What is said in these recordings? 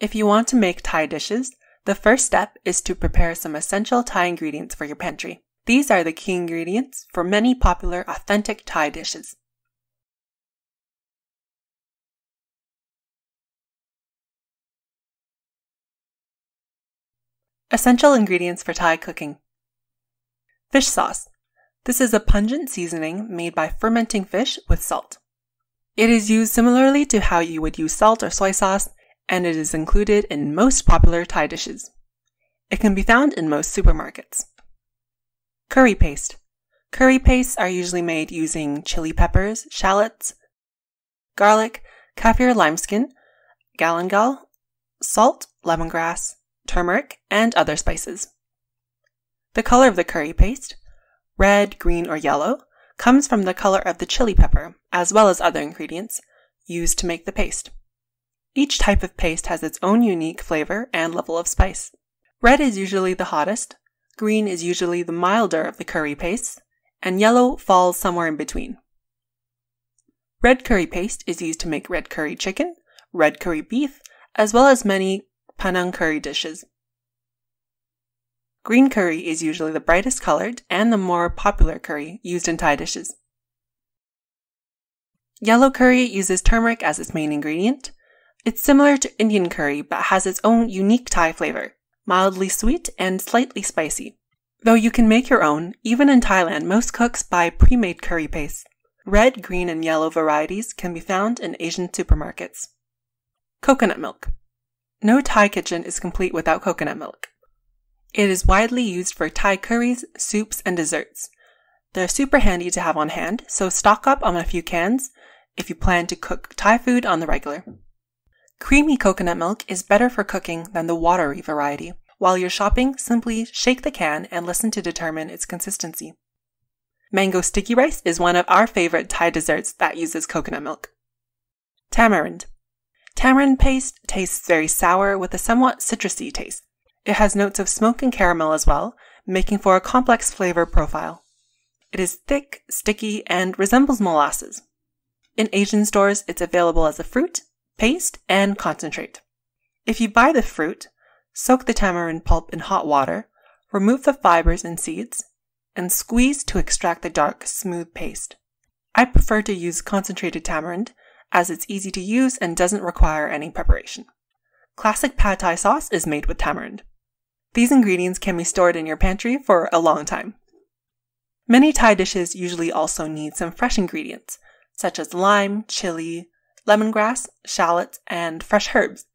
If you want to make Thai dishes, the first step is to prepare some essential Thai ingredients for your pantry. These are the key ingredients for many popular authentic Thai dishes. Essential ingredients for Thai cooking Fish sauce. This is a pungent seasoning made by fermenting fish with salt. It is used similarly to how you would use salt or soy sauce, and it is included in most popular Thai dishes. It can be found in most supermarkets. Curry paste. Curry pastes are usually made using chili peppers, shallots, garlic, kaffir limeskin, galangal, salt, lemongrass, turmeric, and other spices. The color of the curry paste, red, green, or yellow, comes from the color of the chili pepper, as well as other ingredients, used to make the paste. Each type of paste has its own unique flavor and level of spice. Red is usually the hottest, green is usually the milder of the curry pastes, and yellow falls somewhere in between. Red curry paste is used to make red curry chicken, red curry beef, as well as many Panang curry dishes. Green curry is usually the brightest colored and the more popular curry used in Thai dishes. Yellow curry uses turmeric as its main ingredient. It's similar to Indian curry but has its own unique Thai flavor, mildly sweet and slightly spicy. Though you can make your own, even in Thailand, most cooks buy pre made curry paste. Red, green, and yellow varieties can be found in Asian supermarkets. Coconut milk. No Thai kitchen is complete without coconut milk. It is widely used for Thai curries, soups, and desserts. They're super handy to have on hand, so stock up on a few cans if you plan to cook Thai food on the regular. Creamy coconut milk is better for cooking than the watery variety. While you're shopping, simply shake the can and listen to determine its consistency. Mango sticky rice is one of our favorite Thai desserts that uses coconut milk. Tamarind. Tamarind paste tastes very sour with a somewhat citrusy taste. It has notes of smoke and caramel as well, making for a complex flavor profile. It is thick, sticky, and resembles molasses. In Asian stores, it's available as a fruit, paste, and concentrate. If you buy the fruit, soak the tamarind pulp in hot water, remove the fibers and seeds, and squeeze to extract the dark, smooth paste. I prefer to use concentrated tamarind as it's easy to use and doesn't require any preparation. Classic pad thai sauce is made with tamarind. These ingredients can be stored in your pantry for a long time. Many Thai dishes usually also need some fresh ingredients, such as lime, chili, lemongrass, shallots, and fresh herbs,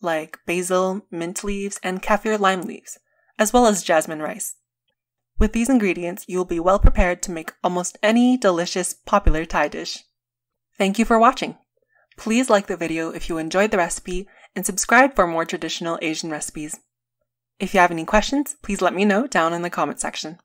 like basil, mint leaves, and kaffir lime leaves, as well as jasmine rice. With these ingredients, you will be well prepared to make almost any delicious popular Thai dish. Thank you for watching. Please like the video if you enjoyed the recipe and subscribe for more traditional Asian recipes. If you have any questions, please let me know down in the comment section.